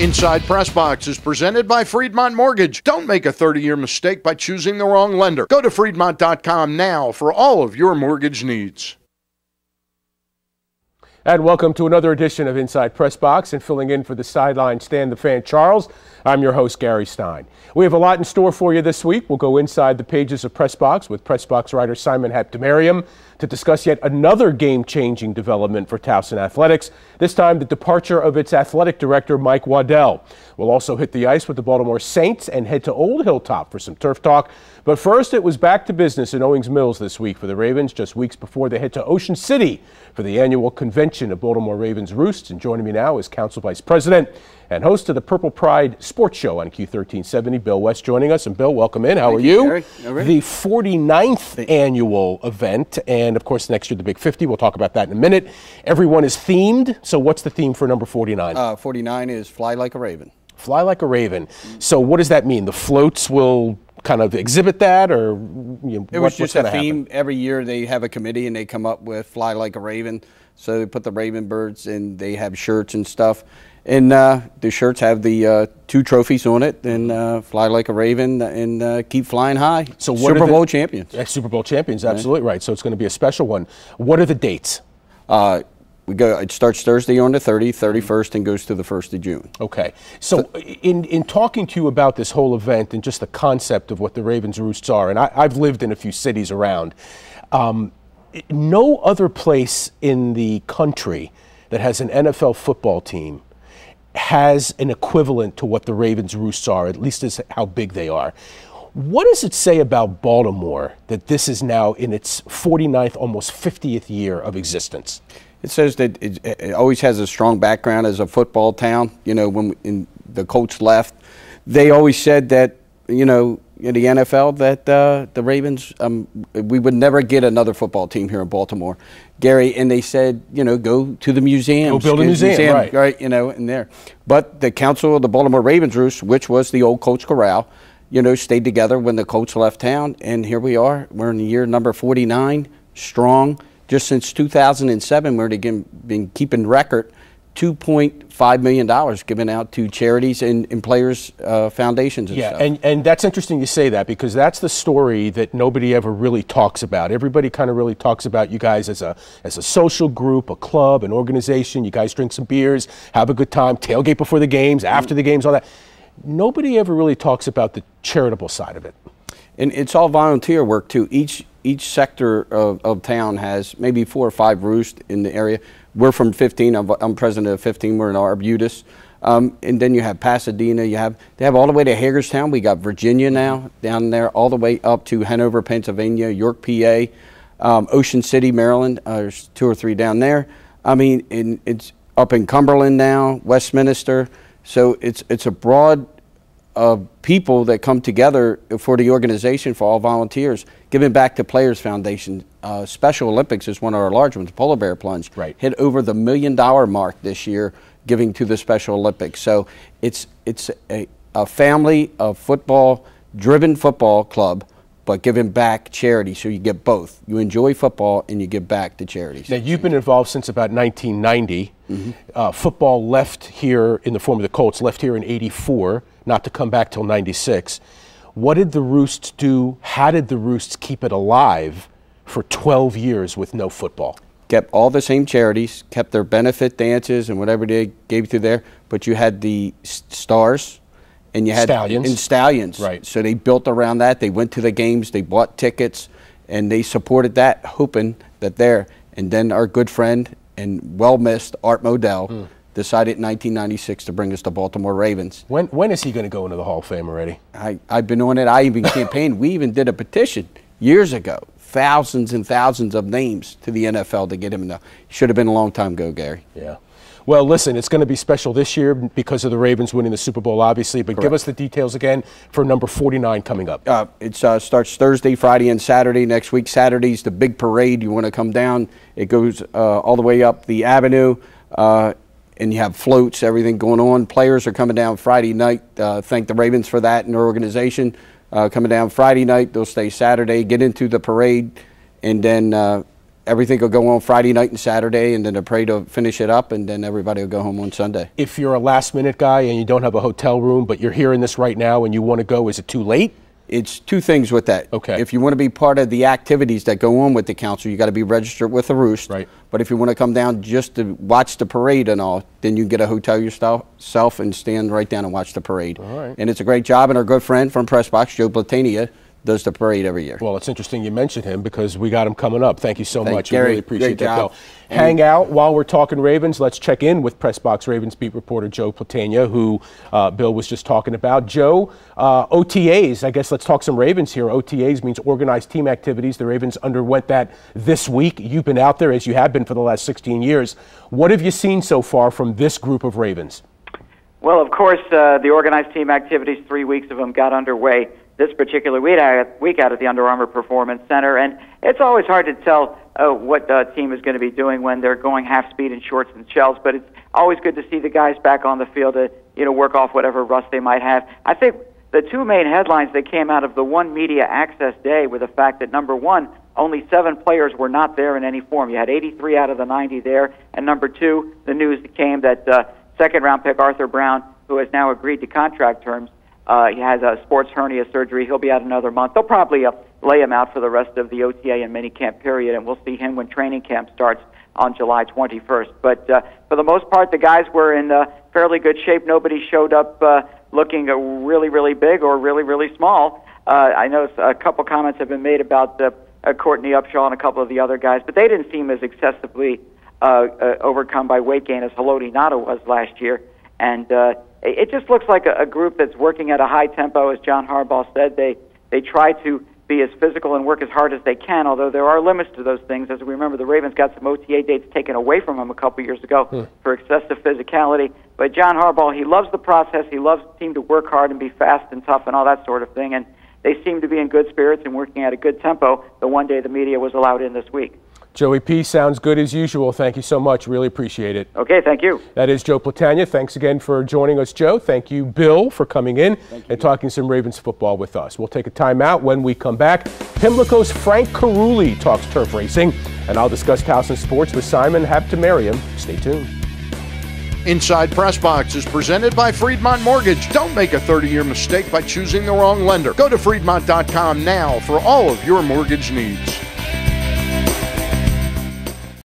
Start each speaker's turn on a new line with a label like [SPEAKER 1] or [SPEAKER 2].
[SPEAKER 1] Inside Press Box is presented by Freedmont Mortgage. Don't make a 30 year mistake by choosing the wrong lender. Go to Freedmont.com now for all of your mortgage needs.
[SPEAKER 2] And welcome to another edition of Inside Press Box and filling in for the sideline Stan the fan Charles. I'm your host, Gary Stein. We have a lot in store for you this week. We'll go inside the pages of Press Box with Press Box writer Simon Habtemariam to discuss yet another game changing development for Towson Athletics, this time the departure of its athletic director, Mike Waddell. We'll also hit the ice with the Baltimore Saints and head to Old Hilltop for some turf talk. But first, it was back to business in Owings Mills this week for the Ravens, just weeks before they head to Ocean City for the annual convention of Baltimore Ravens Roosts. And joining me now is Council Vice President and host of the Purple Pride Sports Show on Q1370, Bill West, joining us. And Bill, welcome in. How
[SPEAKER 3] Thank
[SPEAKER 2] are you?
[SPEAKER 3] you
[SPEAKER 2] the 49th annual event, and of course, next year, the Big 50. We'll talk about that in a minute. Everyone is themed. So, what's the theme for number 49?
[SPEAKER 3] Uh, 49 is Fly Like a Raven.
[SPEAKER 2] Fly like a raven. So, what does that mean? The floats will kind of exhibit that, or you know,
[SPEAKER 3] It
[SPEAKER 2] what-
[SPEAKER 3] was
[SPEAKER 2] what's
[SPEAKER 3] just a theme.
[SPEAKER 2] happen?
[SPEAKER 3] Every year they have a committee and they come up with Fly Like a Raven. So they put the Raven birds and they have shirts and stuff. And uh, the shirts have the uh, two trophies on it and uh, Fly Like a Raven and uh, Keep Flying High.
[SPEAKER 2] So,
[SPEAKER 3] Super
[SPEAKER 2] the-
[SPEAKER 3] Bowl champions.
[SPEAKER 2] Yeah, Super Bowl champions, absolutely right. So, it's going to be a special one. What are the dates?
[SPEAKER 3] Uh, we go. It starts Thursday on the 30th, 31st, and goes to the 1st of June.
[SPEAKER 2] Okay. So, in, in talking to you about this whole event and just the concept of what the Ravens Roosts are, and I, I've lived in a few cities around, um, no other place in the country that has an NFL football team has an equivalent to what the Ravens Roosts are, at least as how big they are. What does it say about Baltimore that this is now in its 49th, almost 50th year of existence?
[SPEAKER 3] It says that it, it always has a strong background as a football town. You know, when the Colts left, they always said that you know in the NFL that uh, the Ravens um, we would never get another football team here in Baltimore, Gary. And they said you know go to the museum,
[SPEAKER 2] Go build a museum, right.
[SPEAKER 3] right? You know, in there. But the council of the Baltimore Ravens Roost, which was the old Colts Corral, you know, stayed together when the Colts left town, and here we are. We're in the year number 49, strong. Just since 2007, we're been keeping record. $2.5 million given out to charities and, and players' uh, foundations and
[SPEAKER 2] Yeah,
[SPEAKER 3] stuff.
[SPEAKER 2] and, and that's interesting you say that because that's the story that nobody ever really talks about. Everybody kind of really talks about you guys as a as a social group, a club, an organization. You guys drink some beers, have a good time, tailgate before the games, after the games, all that. Nobody ever really talks about the charitable side of it.
[SPEAKER 3] And it's all volunteer work too. Each each sector of, of town has maybe four or five roosts in the area. We're from 15. I'm, I'm president of 15. We're in Arbutus. Um, and then you have Pasadena. You have they have all the way to Hagerstown. We got Virginia now down there, all the way up to Hanover, Pennsylvania, York, PA, um, Ocean City, Maryland. Uh, there's two or three down there. I mean, it's up in Cumberland now, Westminster. So it's it's a broad of people that come together for the organization for all volunteers, giving back to Players Foundation. Uh, Special Olympics is one of our large ones. Polar Bear Plunge
[SPEAKER 2] Right.
[SPEAKER 3] hit over the million dollar mark this year, giving to the Special Olympics. So it's it's a, a family of football driven football club, but giving back charity. So you get both. You enjoy football and you give back to charities.
[SPEAKER 2] Now, you've been involved since about 1990.
[SPEAKER 3] Mm-hmm.
[SPEAKER 2] Uh, football left here in the form of the Colts, left here in 84, not to come back till 96. What did the Roosts do? How did the Roosts keep it alive for 12 years with no football?
[SPEAKER 3] kept all the same charities, kept their benefit dances and whatever they gave to there, but you had the stars and you had
[SPEAKER 2] Stallions.
[SPEAKER 3] and stallions.
[SPEAKER 2] Right.
[SPEAKER 3] So they built around that. They went to the games, they bought tickets, and they supported that, hoping that there. And then our good friend and well missed Art Modell
[SPEAKER 2] Hmm.
[SPEAKER 3] decided in 1996 to bring us the Baltimore Ravens.
[SPEAKER 2] When, when is he going to go into the Hall of Fame already?
[SPEAKER 3] I, I've been on it. I even campaigned. We even did a petition years ago. Thousands and thousands of names to the NFL to get him in the. Should have been a long time ago, Gary.
[SPEAKER 2] Yeah. Well, listen, it's going to be special this year because of the Ravens winning the Super Bowl, obviously. But give us the details again for number 49 coming up.
[SPEAKER 3] Uh, it uh, starts Thursday, Friday, and Saturday. Next week, Saturday's the big parade. You want to come down? It goes uh, all the way up the avenue, uh, and you have floats, everything going on. Players are coming down Friday night. Uh, thank the Ravens for that and their organization. Uh, coming down Friday night, they'll stay Saturday, get into the parade, and then uh, everything will go on Friday night and Saturday, and then the parade to finish it up, and then everybody will go home on Sunday.
[SPEAKER 2] If you're a last minute guy and you don't have a hotel room, but you're hearing this right now and you want to go, is it too late?
[SPEAKER 3] It's two things with that.
[SPEAKER 2] Okay.
[SPEAKER 3] If you want to be part of the activities that go on with the council, you got to be registered with the Roost.
[SPEAKER 2] Right.
[SPEAKER 3] But if you want to come down just to watch the parade and all, then you get a hotel yourself and stand right down and watch the parade.
[SPEAKER 2] All right.
[SPEAKER 3] And it's a great job, and our good friend from Press Box, Joe Platania, does the parade every year.
[SPEAKER 2] Well, it's interesting you mentioned him because we got him coming up. Thank you so
[SPEAKER 3] Thank
[SPEAKER 2] much.
[SPEAKER 3] Gary.
[SPEAKER 2] I really appreciate that,
[SPEAKER 3] job.
[SPEAKER 2] Bill. Hang out while we're talking Ravens. Let's check in with Press Box Ravens beat reporter Joe Platania, who uh, Bill was just talking about. Joe, uh, OTAs. I guess let's talk some Ravens here. OTAs means organized team activities. The Ravens underwent that this week. You've been out there as you have been for the last 16 years. What have you seen so far from this group of Ravens?
[SPEAKER 4] Well, of course, uh, the organized team activities, three weeks of them, got underway this particular week out, week out at the Under Armour Performance Center. And it's always hard to tell uh, what the team is going to be doing when they're going half speed in shorts and shells, but it's always good to see the guys back on the field to you know work off whatever rust they might have. I think the two main headlines that came out of the one media access day were the fact that number one, only seven players were not there in any form. You had 83 out of the 90 there, and number two, the news came that uh, second round pick Arthur Brown, who has now agreed to contract terms, uh, he has a sports hernia surgery. He'll be out another month. They'll probably uh, lay him out for the rest of the OTA and minicamp period, and we'll see him when training camp starts on July 21st. But uh, for the most part, the guys were in uh, fairly good shape. Nobody showed up uh, looking uh, really, really big or really, really small. Uh, I know a couple comments have been made about uh, uh, Courtney Upshaw and a couple of the other guys, but they didn't seem as excessively uh, uh, overcome by weight gain as Haloti Ngata was last year. And uh, it just looks like a, a group that's working at a high tempo, as John Harbaugh said. They they try to be as physical and work as hard as they can, although there are limits to those things. As we remember, the Ravens got some OTA dates taken away from them a couple years ago
[SPEAKER 2] Hmm.
[SPEAKER 4] for excessive physicality. But John Harbaugh, he loves the process. He loves the team to work hard and be fast and tough and all that sort of thing. And they seem to be in good spirits and working at a good tempo. The one day the media was allowed in this week.
[SPEAKER 2] Joey P. sounds good as usual. Thank you so much. Really appreciate it.
[SPEAKER 4] Okay, thank you.
[SPEAKER 2] That is Joe Platania. Thanks again for joining us, Joe. Thank you, Bill, for coming in and talking some Ravens football with us. We'll take a timeout. When we come back, Pimlico's Frank Caruli talks turf racing, and I'll discuss Towson sports with Simon Habtemariam. Stay tuned.
[SPEAKER 1] Inside Press Box is presented by Freedmont Mortgage. Don't make a 30 year mistake by choosing the wrong lender. Go to Freedmont.com now for all of your mortgage needs.